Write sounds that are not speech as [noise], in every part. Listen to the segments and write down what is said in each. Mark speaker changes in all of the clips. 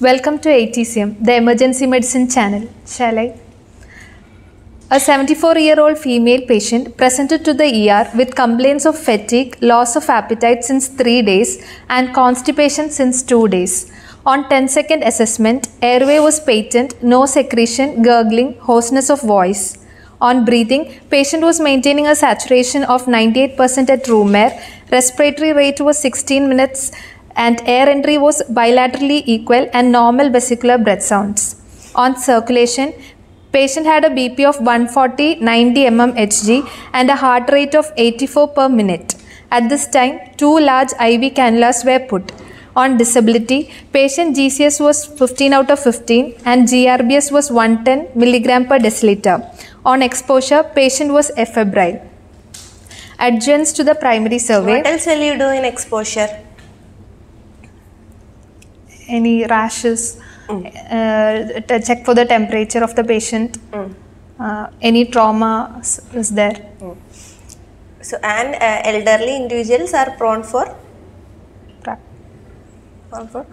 Speaker 1: Welcome to AETCM, the emergency medicine channel. Shall I? A 74 year old female patient presented to the ER with complaints of fatigue, loss of appetite since 3 days, and constipation since 2 days. On 10 second assessment, airway was patent, no secretion, gurgling, hoarseness of voice. On breathing, patient was maintaining a saturation of 98% at room air, respiratory rate was 16 minutes, and air entry was bilaterally equal and normal vesicular breath sounds. On circulation, patient had a BP of 140 90 mm Hg and a heart rate of 84 per minute. At this time, two large IV cannulas were put. On disability, patient GCS was 15 out of 15 and GRBS was 110 milligram per deciliter. On exposure, patient was febrile. Adjuncts to the primary survey.
Speaker 2: What else will you do in exposure?
Speaker 1: any rashes, uh, check for the temperature of the patient, uh, any trauma is there.
Speaker 2: So, and uh, elderly individuals are prone for,
Speaker 1: Pra-
Speaker 2: prone for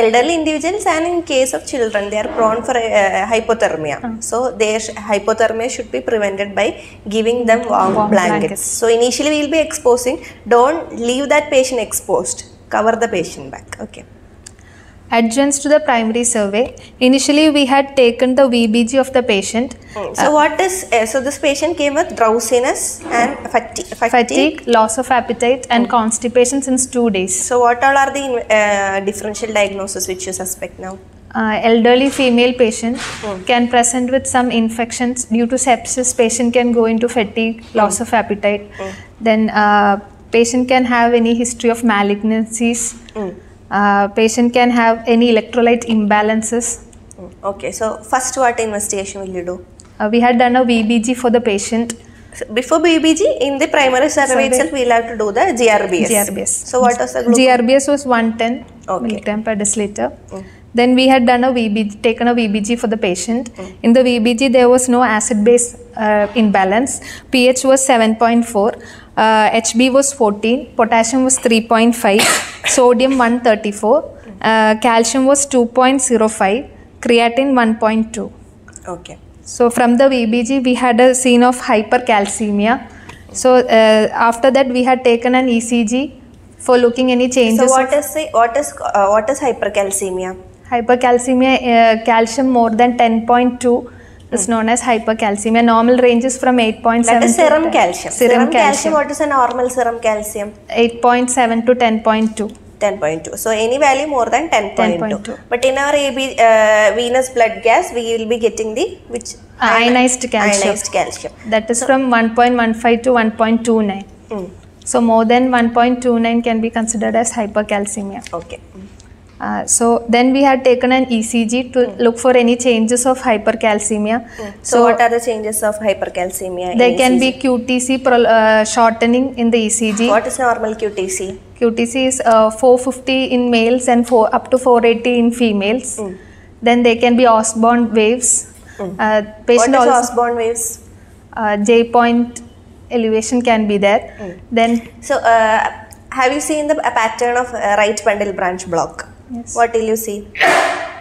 Speaker 2: elderly individuals and in case of children they are prone for uh, hypothermia. So, their sh- hypothermia should be prevented by giving them warm,
Speaker 1: Warm
Speaker 2: blankets.
Speaker 1: blankets.
Speaker 2: So, initially we will be exposing, don't leave that patient exposed, cover the patient back. Okay.
Speaker 1: Adjuncts to the primary survey. Initially, we had taken the VBG of the patient,
Speaker 2: So, what is, uh, so this patient came with drowsiness and fati- fatigue.
Speaker 1: fatigue, loss of appetite, and constipation since two days.
Speaker 2: So, what all are the uh, differential diagnosis which you suspect now?
Speaker 1: Uh, elderly female patient can present with some infections due to sepsis. Patient can go into fatigue, loss of appetite. Then uh, patient can have any history of malignancies. Uh, patient can have any electrolyte imbalances.
Speaker 2: Okay, so first what investigation will you do?
Speaker 1: Uh, we had done a VBG for the patient.
Speaker 2: So before VBG, in the primary survey, itself, we'll have to do the GRBS.
Speaker 1: GRBS.
Speaker 2: So what was the glucose?
Speaker 1: GRBS was 110
Speaker 2: Okay.
Speaker 1: milligram per deciliter. Then we had done a VBG, taken a VBG for the patient. In the VBG, there was no acid-base uh, imbalance. pH was 7.4, uh, HB was 14, potassium was 3.5, [coughs] sodium 134, uh, calcium was 2.05, creatine 1.2.
Speaker 2: Okay.
Speaker 1: So from the VBG, we had a scene of hypercalcemia. So uh, after that, we had taken an ECG for looking any changes.
Speaker 2: So what is what is uh, what is hypercalcemia?
Speaker 1: hypercalcemia, uh, calcium more than 10.2 is known as hypercalcemia. Normal range is from 8.7
Speaker 2: That is
Speaker 1: to
Speaker 2: serum calcium.
Speaker 1: Serum, calcium.
Speaker 2: What is a normal serum calcium?
Speaker 1: 8.7 to 10.2.
Speaker 2: 10.2. So any value more than 10.2.
Speaker 1: 10.2.
Speaker 2: But in our AB, uh, venous blood gas, we will be getting the which
Speaker 1: Ionized calcium.
Speaker 2: ionized calcium.
Speaker 1: That is from 1.15 to 1.29.
Speaker 2: Mm.
Speaker 1: So more than 1.29 can be considered as hypercalcemia.
Speaker 2: Okay.
Speaker 1: Uh, so then we had taken an ECG to look for any changes of hypercalcemia.
Speaker 2: So, what are the changes of hypercalcemia?
Speaker 1: There can be QTC pro- uh, shortening in the ECG.
Speaker 2: What is normal QTC?
Speaker 1: QTC is uh, 450 in males and four, up to 480 in females. Then there can be Osborn waves. Uh, patient
Speaker 2: is
Speaker 1: also
Speaker 2: Osborn waves?
Speaker 1: uh, J point elevation can be there. Then
Speaker 2: So, uh, have you seen the a pattern of uh, right bundle branch block?
Speaker 1: Yes.
Speaker 2: What will you see?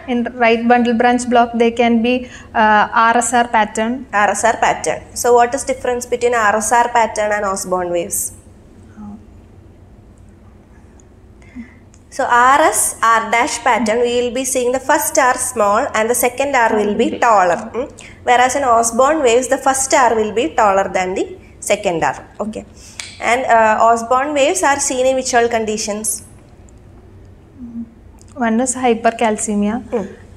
Speaker 1: in right bundle branch block they can be uh, RSR pattern.
Speaker 2: RSR pattern. So, what is difference between RSR pattern and Osborn waves? So, RS R dash pattern, we will be seeing the first R small and the second R will be taller. mm. Whereas in Osborn waves, the first R will be taller than the second R. Okay. And uh, Osborn waves are seen in which all conditions?
Speaker 1: One is hypercalcemia.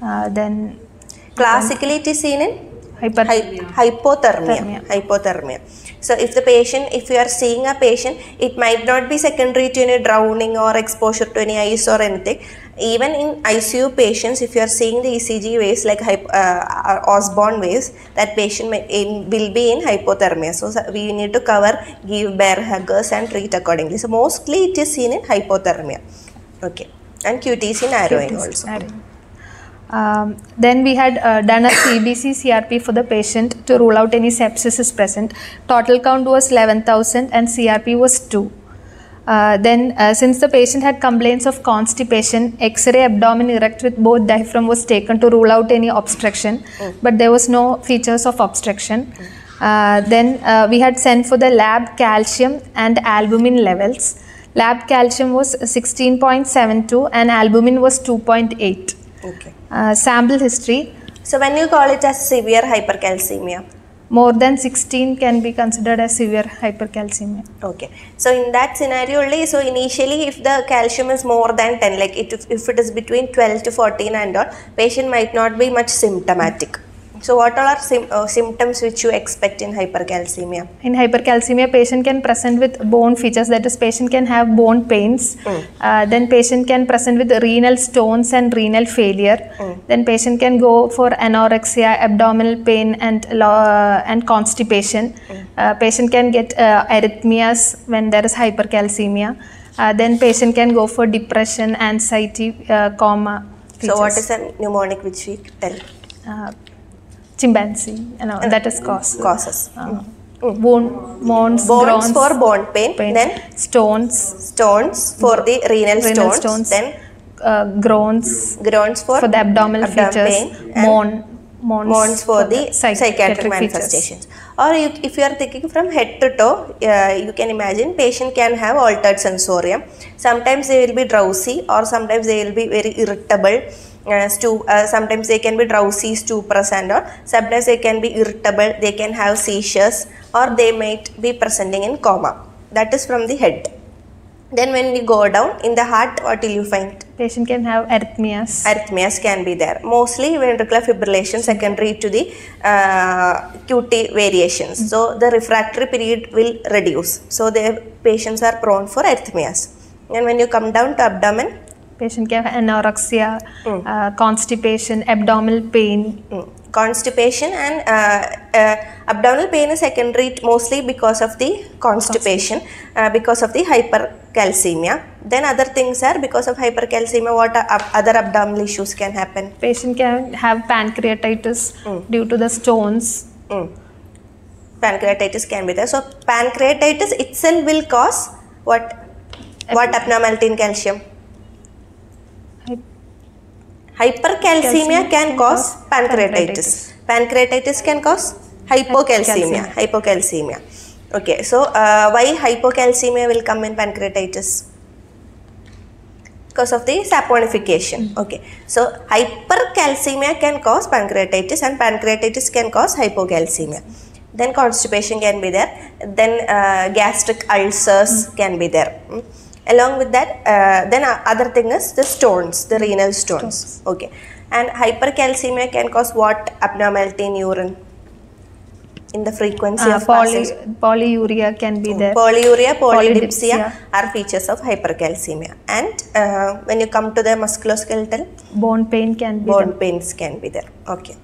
Speaker 1: Uh, then
Speaker 2: Classically, it is seen in
Speaker 1: hyper
Speaker 2: Hy- hypothermia.
Speaker 1: Thermia.
Speaker 2: Hypothermia. So, if the patient, if you are seeing a patient, it might not be secondary to any drowning or exposure to any ice or anything. Even in ICU patients, if you are seeing the ECG waves like hyp- uh, Osborn waves, that patient may, in, will be in hypothermia. So, so we need to cover, give Bair Huggers and treat accordingly. So, mostly it is seen in hypothermia. Okay. And QTC narrowing also.
Speaker 1: narrowing. Um, then we had uh, done a CBC CRP for the patient to rule out any sepsis is present. Total count was 11,000 and CRP was 2. Uh, then, uh, since the patient had complaints of constipation, X-ray abdomen erect with both diaphragm was taken to rule out any obstruction, but there was no features of obstruction. Uh, then uh, we had sent for the lab calcium and albumin levels. Lab calcium was 16.72 and albumin was 2.8.
Speaker 2: Okay.
Speaker 1: Uh, sample history
Speaker 2: So when you call it as severe hypercalcemia,
Speaker 1: more than 16 can be considered as severe hypercalcemia.
Speaker 2: Okay. So in that scenario only, so initially if the calcium is more than 10, like it, if it is between 12 to 14 and all, patient might not be much symptomatic. So what all are sim- uh, symptoms which you expect in hypercalcemia?
Speaker 1: In hypercalcemia, patient can present with bone features. That is, patient can have bone pains. Uh, then patient can present with renal stones and renal failure. Then patient can go for anorexia, abdominal pain, and lo- and constipation. Uh, patient can get uh, arrhythmias when there is hypercalcemia. Uh, then patient can go for depression, anxiety, uh, coma.
Speaker 2: So what
Speaker 1: features.
Speaker 2: a mnemonic which we tell
Speaker 1: chimpanzee? You know, that is cause.
Speaker 2: causes?
Speaker 1: Uh, bone, moans,
Speaker 2: Bones
Speaker 1: groans,
Speaker 2: for bone pain,
Speaker 1: pain,
Speaker 2: then
Speaker 1: stones,
Speaker 2: stones for the renal,
Speaker 1: renal
Speaker 2: stones,
Speaker 1: stones,
Speaker 2: then
Speaker 1: uh, groans
Speaker 2: groans for,
Speaker 1: for the abdominal features,
Speaker 2: pain, and
Speaker 1: moan, moans,
Speaker 2: moans for the psychiatric,
Speaker 1: features.
Speaker 2: manifestations. Or you, if you are thinking from head to toe, uh, you can imagine patient can have altered sensorium. Sometimes they will be drowsy or sometimes they will be very irritable. Uh, stu- uh, sometimes they can be drowsy, stuporous and all. Sometimes they can be irritable, they can have seizures or they might be presenting in coma. That is from the head. Then when we go down in the heart, what will you find?
Speaker 1: Patient can have arrhythmias.
Speaker 2: arrhythmias can be there. Mostly ventricular fibrillation secondary to the uh, QT variations. So the refractory period will reduce. So the patients are prone for arrhythmias. And when you come down to abdomen,
Speaker 1: Patient can have anorexia, uh, constipation, abdominal pain.
Speaker 2: mm, constipation and uh, uh, abdominal pain is secondary mostly because of the constipation, uh, because of the hypercalcemia. Then other things are because of hypercalcemia, what are, other abdominal issues can happen?
Speaker 1: Patient can have pancreatitis due to the stones.
Speaker 2: Mm. Pancreatitis can be there. So pancreatitis itself will cause what? What abnormality in calcium? Hypercalcemia can cause pancreatitis. Pancreatitis can cause hypocalcemia. Hypocalcemia. Okay. So uh, why hypocalcemia will come in pancreatitis? because of the saponification. Okay. So hypercalcemia can cause pancreatitis and pancreatitis can cause hypocalcemia. Then constipation can be there. Then uh, gastric ulcers can be there. Mm. Along with that, uh, then other thing is the stones, the renal stones. Okay. And hypercalcemia can cause what abnormality in urine? In the frequency
Speaker 1: Uh,
Speaker 2: of
Speaker 1: poly, polyuria can be there.
Speaker 2: Polyuria, polydipsia
Speaker 1: Polydipsia.
Speaker 2: are features of hypercalcemia. And uh, when you come to the musculoskeletal,
Speaker 1: Bone pain can be
Speaker 2: bone
Speaker 1: there.
Speaker 2: pains can be there. Okay.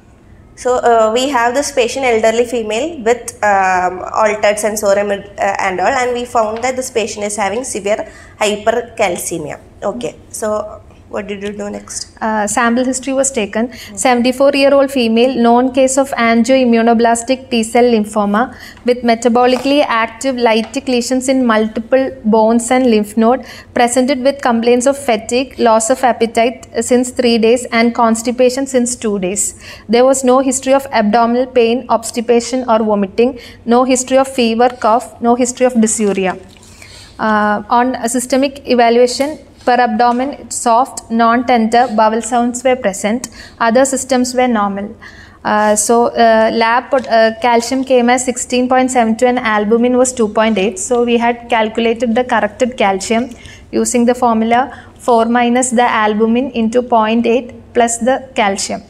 Speaker 2: So uh, we have this patient, elderly female with um, altered sensorium uh, and all, and we found that this patient is having severe hypercalcemia. Okay. So what did you do next?
Speaker 1: Uh, sample history was taken. 74 year old female known case of angioimmunoblastic T cell lymphoma with metabolically active lytic lesions in multiple bones and lymph node presented with complaints of fatigue loss of appetite since 3 days and constipation since 2 days. There was no history of abdominal pain obstipation or vomiting no history of fever cough no history of dysuria. Uh, on a systemic evaluation per abdomen soft non-tender bowel sounds were present other systems were normal. Uh, so uh, lab uh, calcium came as 16.72 and albumin was 2.8 so we had calculated the corrected calcium using the formula 4 minus the albumin into 0.8 plus the calcium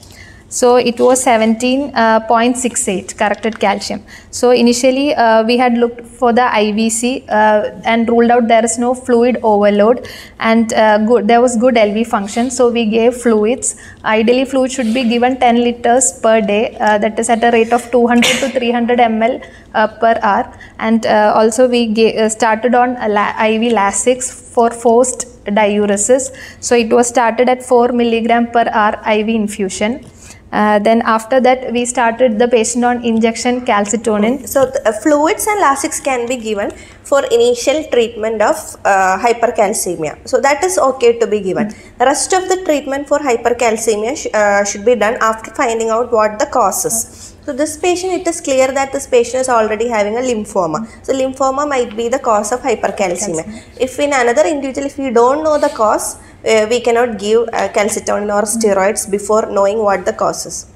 Speaker 1: So it was 17.68 corrected calcium. So initially uh, we had looked for the IVC uh, and ruled out there is no fluid overload and uh, good, there was good LV function. So we gave fluids. Ideally fluid should be given 10 liters per day uh, that is at a rate of 200 to 300 ml uh, per hour and uh, also we ga- uh, started on la- IV Lasix for forced diuresis. So it was started at 4 milligram per hour IV infusion. Uh, then after that we started the patient on injection calcitonin.
Speaker 2: So the, uh, fluids and Lasix can be given for initial treatment of uh, hypercalcemia. So that is okay to be given. The rest of the treatment for hypercalcemia sh- uh, should be done after finding out what the cause is. So this patient, it is clear that this patient is already having a lymphoma. So lymphoma might be the cause of hypercalcemia. If in another individual, if we don't know the cause, uh, we cannot give uh, calcitonin or steroids before knowing what the cause is.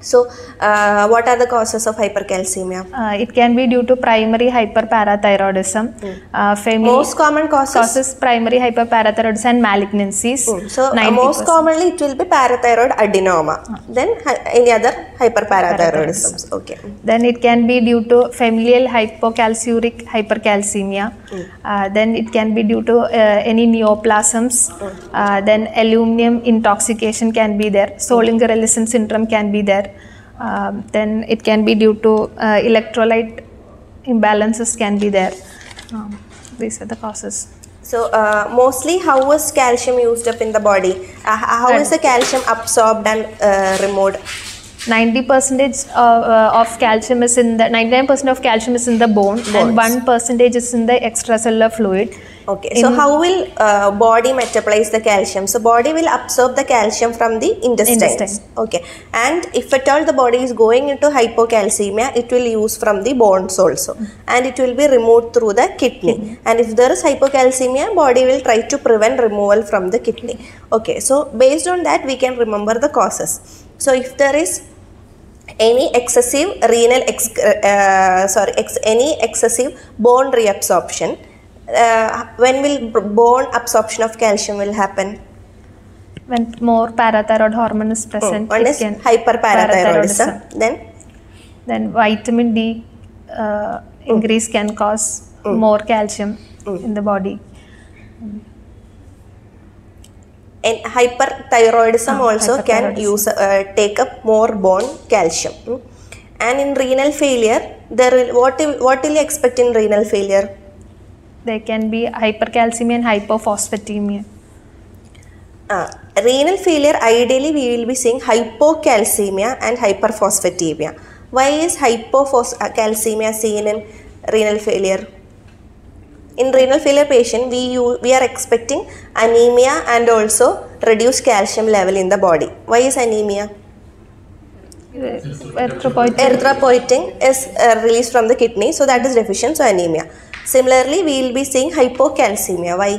Speaker 2: So, uh, what are the causes of hypercalcemia?
Speaker 1: Uh, it can be due to primary hyperparathyroidism, uh, family
Speaker 2: Most common causes.
Speaker 1: causes primary hyperparathyroidism and malignancies.
Speaker 2: So, uh, most commonly it will be parathyroid adenoma. Then any other hyperparathyroidisms. Okay.
Speaker 1: Then it can be due to familial hypocalciuric hypercalcemia. Uh, then it can be due to uh, any neoplasms. Uh, then aluminum intoxication can be there. Zollinger-Ellison syndrome can be there. Um, then it can be due to uh, electrolyte imbalances can be there. Um, these are the causes.
Speaker 2: So, uh, mostly how is calcium used up in the body? Uh, how is the calcium absorbed and uh, removed?
Speaker 1: 90 percentage uh, uh, of calcium is in the 99 percent of calcium is in the bone and
Speaker 2: Bones.
Speaker 1: 1 percentage is in the extracellular fluid
Speaker 2: Okay. So, how will uh, body metabolize the calcium? So, body will absorb the calcium from the intestines.
Speaker 1: Intestine.
Speaker 2: Okay. And if at all the body is going into hypocalcemia, it will use from the bones also, and it will be removed through the kidney. And if there is hypocalcemia, body will try to prevent removal from the kidney. Okay. So, based on that, we can remember the causes. So, if there is any excessive renal ex- uh, sorry ex- any excessive bone reabsorption uh, when will bone absorption of calcium will happen?
Speaker 1: When more parathyroid hormone is present
Speaker 2: one
Speaker 1: it
Speaker 2: is hyperparathyroidism. then
Speaker 1: then vitamin d uh, increase can cause more calcium in the body.
Speaker 2: And hyperthyroidism
Speaker 1: Ah,
Speaker 2: also can use uh, take up more bone calcium. Mm. and in renal failure there will, what will, what will you expect in renal failure
Speaker 1: there can be hypercalcemia and hypophosphatemia
Speaker 2: Uh, renal failure, ideally, we will be seeing hypocalcemia and hyperphosphatemia. Why is hypocalcemia seen in renal failure? In renal failure patient, we, we are expecting anemia and also reduced calcium level in the body. Why is anemia?
Speaker 1: erythropoietin
Speaker 2: Erythropoietin is uh, released from the kidney, so that is deficient, so anemia. Similarly, we will be seeing hypocalcemia. Why?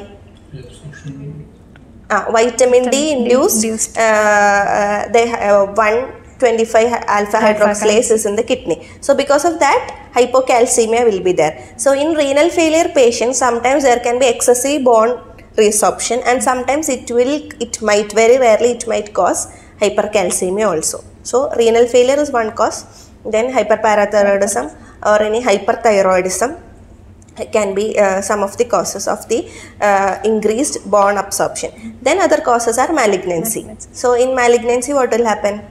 Speaker 2: Uh, vitamin D induced,
Speaker 1: induced.
Speaker 2: uh, uh, they have 125 alpha hydroxylase is in the kidney. So because of that, hypocalcemia will be there. So in renal failure patients, sometimes there can be excessive bone resorption and sometimes it will, it might, very rarely it might cause hypercalcemia also. So renal failure is one cause, then hyperparathyroidism or any hyperthyroidism can be uh, some of the causes of the uh, increased bone absorption. Then other causes are malignancy. So in malignancy, what will happen?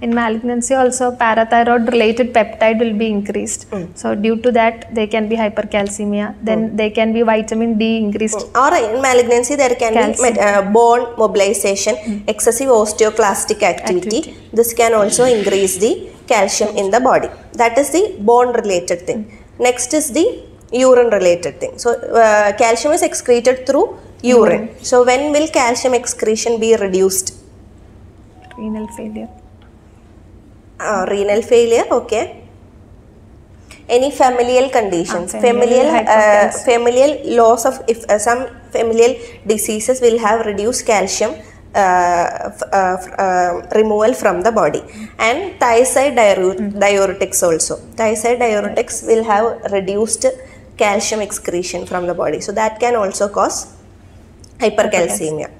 Speaker 1: in malignancy also parathyroid related peptide will be increased so due to that they can be hypercalcemia then they can be vitamin d increased
Speaker 2: Or in malignancy, there can
Speaker 1: Calcium.
Speaker 2: be uh, bone mobilization, excessive osteoclastic activity. This can also increase the calcium in the body. That is the bone related thing. Next is the urine related thing. So, uh, calcium is excreted through urine. So, when will calcium excretion be reduced?
Speaker 1: renal failure.
Speaker 2: Uh, renal failure okay. Any familial conditions?
Speaker 1: Ah,
Speaker 2: familial
Speaker 1: familial
Speaker 2: uh, familial loss of if uh, some familial diseases will have reduced calcium uh, uh, uh, removal from the body. And thiazide diure- diuretics also. Thiazide diuretics will have reduced calcium excretion from the body so that can also cause hypercalcemia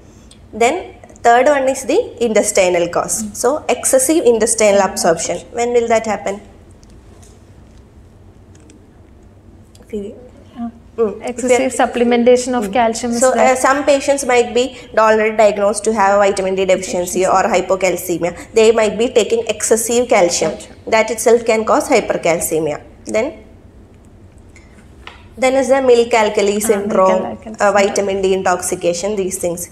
Speaker 2: then Third one is the intestinal cause. So excessive intestinal absorption. When will that happen? Mm. If you are-
Speaker 1: Excessive supplementation of calcium
Speaker 2: so uh, some patients might be already diagnosed to have vitamin D deficiency or hypocalcemia. They might be taking excessive calcium. That itself can cause hypercalcemia. Then, then is the milk alkali syndrome,
Speaker 1: alkali
Speaker 2: uh, vitamin D intoxication. These things.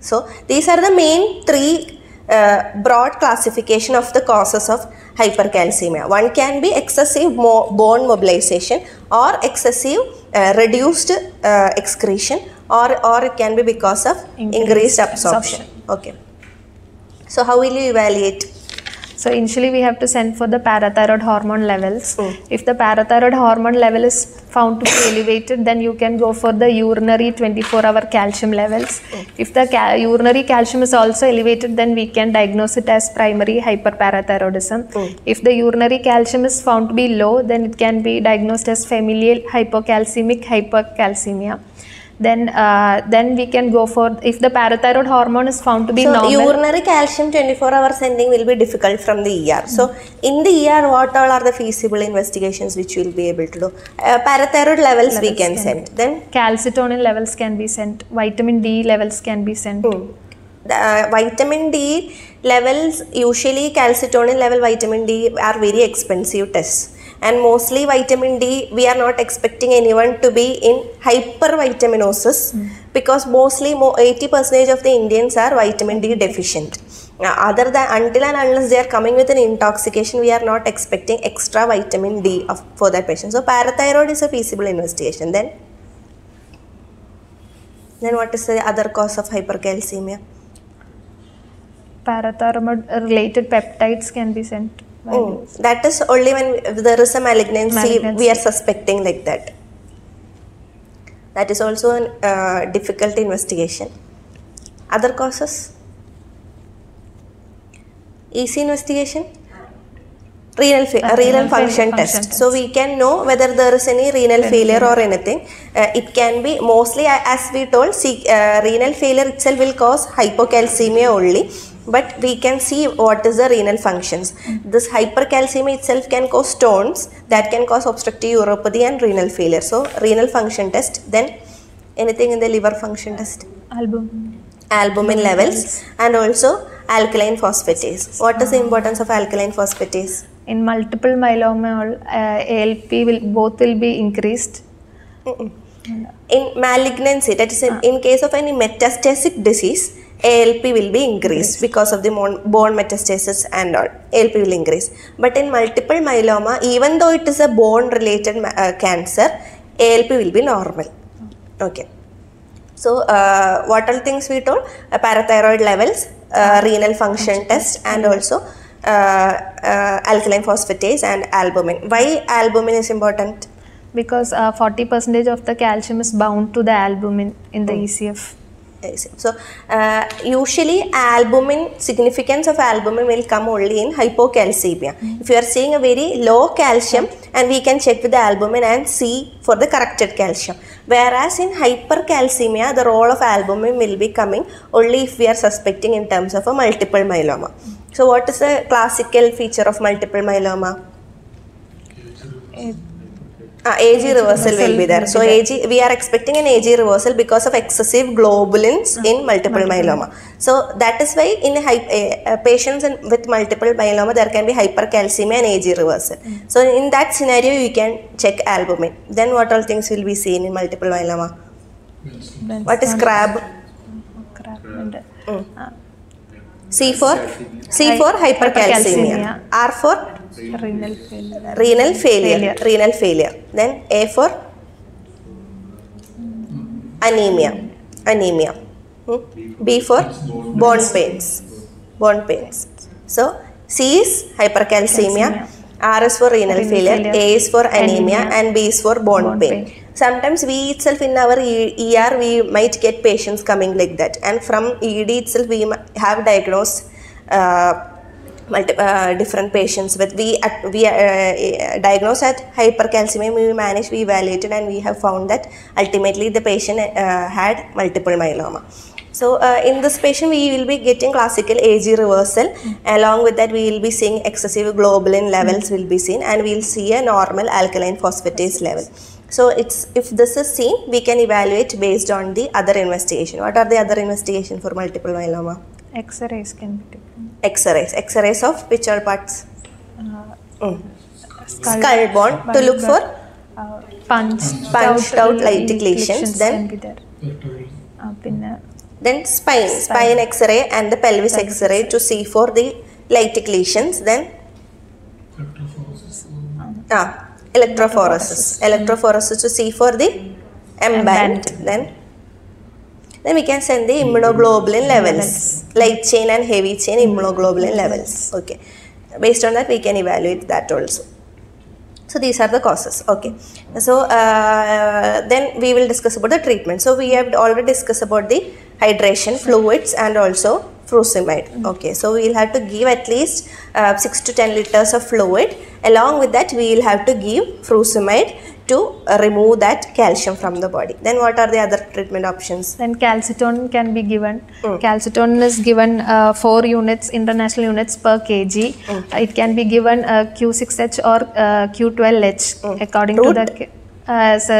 Speaker 2: So these are the main three uh, broad classification of the causes of hypercalcemia. One can be excessive mo- bone mobilization or excessive uh, reduced uh, excretion or, or it can be because of
Speaker 1: Increased
Speaker 2: increased absorption. Okay. So how will you evaluate?
Speaker 1: So initially we have to send for the parathyroid hormone levels.
Speaker 2: Mm.
Speaker 1: If the parathyroid hormone level is found to be [coughs] elevated, then you can go for the urinary 24-hour calcium levels. If the urinary calcium is also elevated, then we can diagnose it as primary hyperparathyroidism. If the urinary calcium is found to be low, then it can be diagnosed as familial hypocalcemic hypercalcemia. Then, uh, then we can go for if the parathyroid hormone is found to be
Speaker 2: so
Speaker 1: normal.
Speaker 2: urinary calcium 24 hour sending will be difficult from the ER. So in the ER, what all are the feasible investigations which will be able to do? Uh, parathyroid levels, we can send. Then
Speaker 1: calcitonin levels can be sent vitamin d levels can be sent
Speaker 2: the uh, vitamin D levels, usually calcitonin level vitamin D are very expensive tests. And mostly vitamin D, we are not expecting anyone to be in hypervitaminosis because mostly mo- 80% of the Indians are vitamin D deficient. Now, other than until and unless they are coming with an intoxication, we are not expecting extra vitamin D of, for that patient. So parathyroid is a feasible investigation. Then, then what is the other cause of hypercalcemia?
Speaker 1: parathyroid related peptides can be sent
Speaker 2: Oh, that is only when there is a malignancy,
Speaker 1: Malignancy.
Speaker 2: we are suspecting like that. That is also a uh, difficult investigation. Other causes? Easy investigation? Renal, fa-
Speaker 1: Uh,
Speaker 2: renal
Speaker 1: renal
Speaker 2: function,
Speaker 1: function
Speaker 2: test.
Speaker 1: test.
Speaker 2: So we can know whether there is any renal failure or anything. Uh, it can be mostly, as we told, see, uh, renal failure itself will cause hypocalcemia only. But we can see what is the renal functions. This hypercalcemia itself can cause stones that can cause obstructive uropathy and renal failure. So renal function test. Then anything in the liver function test
Speaker 1: album
Speaker 2: albumin levels and also alkaline phosphatase. What is the importance of alkaline phosphatase?
Speaker 1: in multiple myeloma uh, alp will both will be increased
Speaker 2: In malignancy, that is in, in case of any metastatic disease, ALP will be increased because of the bone metastasis and all. ALP will increase. But in multiple myeloma, even though it is a bone related uh, cancer, ALP will be normal. Okay. So, uh, what all things we told? Uh, parathyroid levels, uh, renal function test, and also uh, uh, alkaline phosphatase and albumin. Why albumin is important?
Speaker 1: because uh, 40 percentage of the calcium is bound to the albumin in the ECF.
Speaker 2: Yes. So, uh, usually albumin, significance of albumin will come only in hypocalcemia. If you are seeing a very low calcium and we can check with the albumin and see for the corrected calcium. Whereas in hypercalcemia, the role of albumin will be coming only if we are suspecting in terms of a multiple myeloma. So, what is the classical feature of multiple myeloma?
Speaker 1: It-
Speaker 2: AG reversal will be there. So AG, we are expecting an AG reversal because of excessive globulins mm. in multiple myeloma. So that is why in uh, patients in, with multiple myeloma there can be hypercalcemia and AG reversal. Mm. So in that scenario you can check albumin. Then what all things will be seen in multiple myeloma? Benson. What is CRAB? CRAB. Mm. C4?
Speaker 1: C4
Speaker 2: hypercalcemia. R4?
Speaker 1: Renal failure.
Speaker 2: renal failure.
Speaker 1: Failure.
Speaker 2: Renal failure. Then A for anemia. Anemia. Hmm? B for bone pains. Bone pains. So C is hypercalcemia. R is for renal,
Speaker 1: Renal
Speaker 2: failure,
Speaker 1: failure.
Speaker 2: A is for anemia,
Speaker 1: Anemia.
Speaker 2: and B is for bone,
Speaker 1: Bone
Speaker 2: pain.
Speaker 1: pain.
Speaker 2: Sometimes we itself in our ER we might get patients coming like that, and from ED itself we have diagnosed uh, multi, uh, different patients with we at, we uh, uh, diagnosed at hypercalcemia. We managed, we evaluated, and we have found that ultimately the patient uh, had multiple myeloma. So uh, in this patient, we will be getting classical AG reversal. Along with that, we will be seeing excessive globulin levels will be seen, and we will see a normal alkaline phosphatase level. So it's if this is seen, we can evaluate based on the other investigation. What are the other investigation for multiple myeloma?
Speaker 1: X-rays can be taken.
Speaker 2: X-rays. X-rays of which are parts?
Speaker 1: Uh,
Speaker 2: mm. skull, skull bone to look for
Speaker 1: uh, punched,
Speaker 2: punched out,
Speaker 1: out light deletions. Then, uh,
Speaker 2: then spine, spine, spine X-ray and the pelvis X-ray to see for the lytic lesions. Then uh, ah, electrophoresis. Electrophoresis to see for the M band. Then then we can send the immunoglobulin levels, light chain and heavy chain immunoglobulin levels. Okay, based on that we can evaluate that also. So these are the causes. Okay. So uh, then we will discuss about the treatment. So we have already discussed about the hydration, fluids, and also furosemide. Okay. So we will have to give at least uh, six to ten liters of fluid. Along with that, we will have to give furosemide to remove that calcium from the body. Then what are the other treatment options?
Speaker 1: Then calcitonin can be given.
Speaker 2: Mm.
Speaker 1: Calcitonin is given uh, 4 units, international units per kg. Uh, it can be given uh, Q6H or uh, Q12H according to the. Ca- Uh, so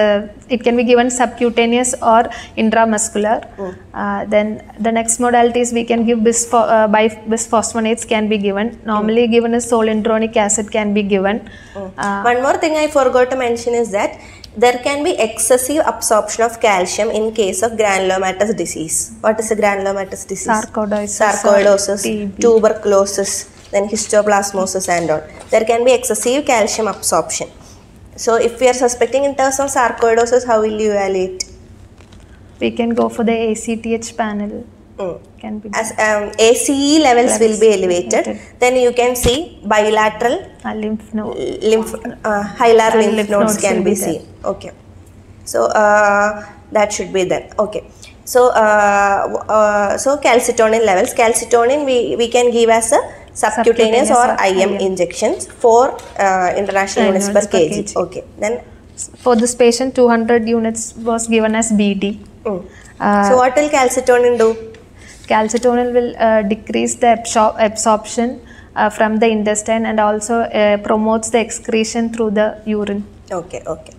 Speaker 1: it can be given subcutaneous or intramuscular. Uh, then the next modalities we can give bispho- uh, bi- bisphosphonates can be given. Normally given is zoledronic acid can be given. Uh,
Speaker 2: One more thing I forgot to mention is that there can be excessive absorption of calcium in case of granulomatous disease. What is a granulomatous disease?
Speaker 1: Sarcoidosis
Speaker 2: Sarcoidosis, tuberculosis, then histoplasmosis and all. There can be excessive calcium absorption. So if we are suspecting in terms of sarcoidosis, how will you evaluate?
Speaker 1: we can go for the ACTH panel.
Speaker 2: Mm.
Speaker 1: Can be
Speaker 2: As um, ACE levels will be elevated,
Speaker 1: elevated.
Speaker 2: then you can see bilateral
Speaker 1: uh, lymph node.
Speaker 2: lymph uh, hilar lymph,
Speaker 1: lymph
Speaker 2: nodes
Speaker 1: nodes
Speaker 2: can be seen okay so uh, that should be there okay so uh, uh, so calcitonin levels calcitonin we, we can give as a subcutaneous,
Speaker 1: Subcutaneous
Speaker 2: or IM,
Speaker 1: IM.
Speaker 2: injections for uh, international units per
Speaker 1: units per
Speaker 2: kg.
Speaker 1: kg.
Speaker 2: okay then
Speaker 1: For this patient, 200 units was given as BD.
Speaker 2: mm.
Speaker 1: Uh,
Speaker 2: so what will calcitonin do
Speaker 1: calcitonin will uh, decrease the absor- absorption uh, from the intestine and also uh, promotes the excretion through the urine.
Speaker 2: okay okay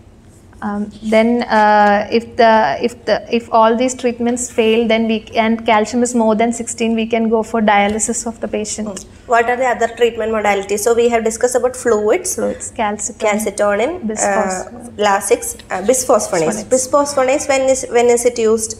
Speaker 1: Um, then, uh, if the if the if all these treatments fail, then we and calcium is more than 16, we can go for dialysis of the patient.
Speaker 2: what are the other treatment modalities so we have discussed about fluids
Speaker 1: Fluids, calcitonin.
Speaker 2: calcitonin, uh, Lasix, uh, bisphosphonates. Bisphosphonates, when is when is it used?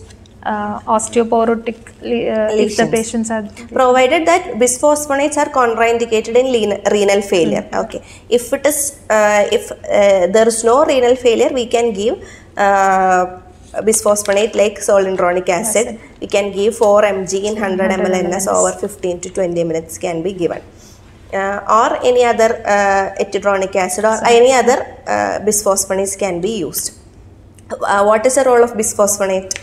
Speaker 1: Uh, osteoporotic uh, if the patients are
Speaker 2: Provided that bisphosphonates are contraindicated in len- renal failure. Okay. If it is, uh, if uh, there is no renal failure, we can give uh, bisphosphonate like zoledronic acid. We can give 4 mg in 100 ml NS over 15 to 20 minutes can be given. Uh, or any other uh, etidronic acid or any other uh, bisphosphonates can be used. Uh, what is the role of bisphosphonate?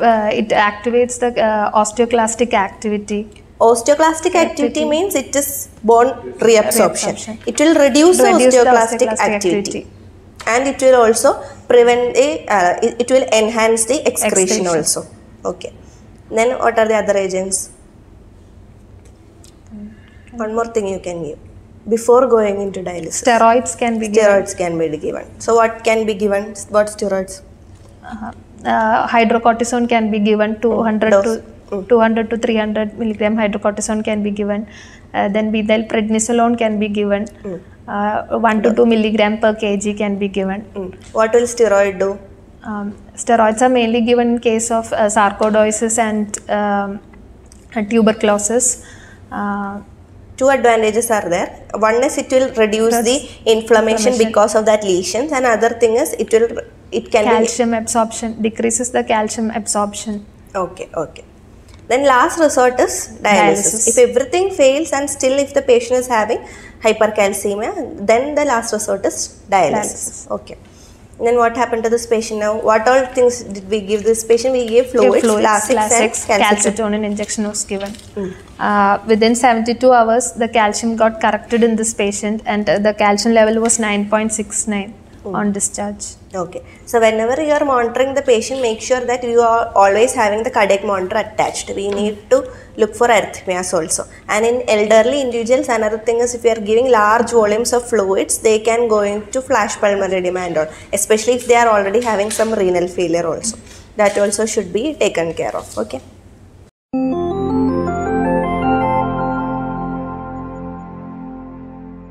Speaker 1: Uh, it activates the uh, osteoclastic activity.
Speaker 2: Osteoclastic activity
Speaker 1: Activity.
Speaker 2: means it is bone reabsorption.
Speaker 1: Reabsorption.
Speaker 2: It will reduce, the
Speaker 1: Reduce
Speaker 2: osteoclastic,
Speaker 1: osteoclastic
Speaker 2: activity.
Speaker 1: activity.
Speaker 2: and it will also prevent the uh, it, it will enhance the excretion,
Speaker 1: Excretion.
Speaker 2: also. Okay. Then what are the other agents? One more thing you can give before going into dialysis.
Speaker 1: Steroids can be given.
Speaker 2: Steroids can be given. So what can be given? What steroids?
Speaker 1: Uh, uh, hydrocortisone can be given 200
Speaker 2: Dose.
Speaker 1: to 200 to 300 milligram hydrocortisone can be given. Uh, then methyl prednisolone can be given. Uh, 1 to 2 milligram per kg can be given.
Speaker 2: Mm. What will steroid do?
Speaker 1: Um, steroids are mainly given in case of uh, sarcoidosis and um, tuberculosis.
Speaker 2: Two advantages are there one is it will reduce the inflammation,
Speaker 1: Inflammation.
Speaker 2: because of that lesions and other thing is it will it can
Speaker 1: calcium absorption decreases the calcium absorption.
Speaker 2: okay okay then last resort is dialysis.
Speaker 1: Dialysis.
Speaker 2: if everything fails and still if the patient is having hypercalcemia then the last resort is dialysis,
Speaker 1: Dialysis.
Speaker 2: okay then what happened to this patient now? What all things did we give this patient? We gave fluids,
Speaker 1: fluids,
Speaker 2: Lasix, and
Speaker 1: calcitonin injection was given. Uh, within 72 hours, the calcium got corrected in this patient, and the calcium level was 9.69 on discharge.
Speaker 2: Okay. So whenever you are monitoring the patient, make sure that you are always having the cardiac monitor attached. We need to look for arrhythmias also. And in elderly individuals, another thing is if you are giving large volumes of fluids, they can go into flash pulmonary edema all, especially if they are already having some renal failure also. That also should be taken care of. Okay.